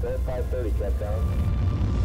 530, Captain.